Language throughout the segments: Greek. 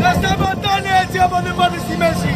Να σταματάνε έτσι άμα δεν πάνε στη μέση.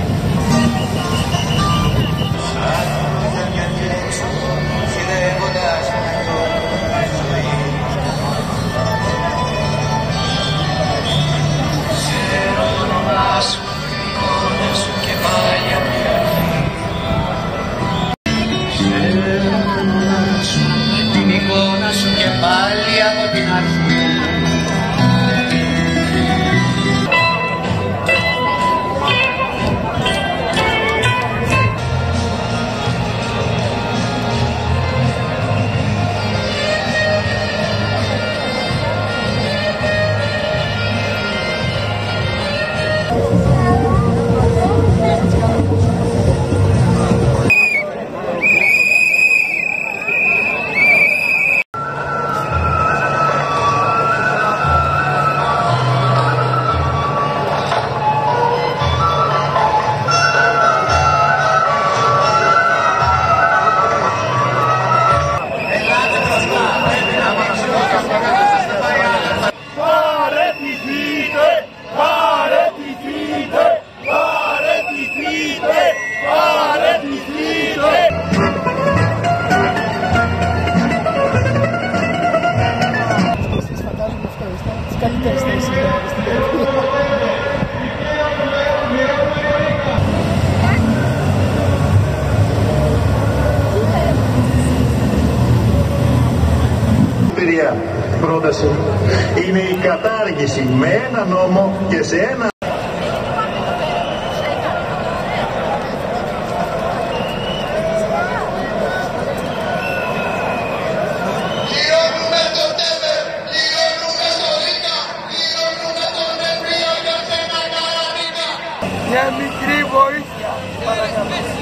Πρόταση. Είναι η κατάργηση με ένα νόμο και σε ένα Gemi boys.